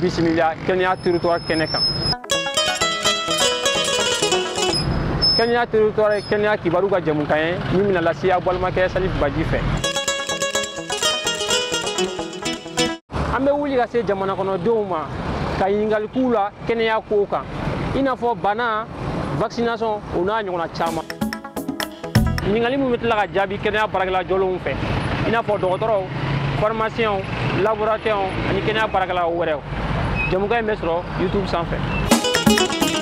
bisimila kɛnɛya territoire kɛnɛ kan kɛnɛya territoire kɛnɛya kibaru ka jamukan ye min bɛna lase aw balimakɛ salif baji fɛ an bɛ wuli ka se jamana kɔnɔdenw ma ka ɲininkali k'u la kɛnɛya kow kan i n'a fɔ bana vaccination o n'a ɲɔgɔnna caman ɲininkali min bɛ tila ka jaabi kɛnɛya baarakɛla jɔlenw fɛ i n'a fɔ dɔgɔtɔrɔw pharmaciens laborateurs ani kɛnɛya baarakɛla wɛrɛw jamukan in bɛ sɔrɔ youtube sanfɛ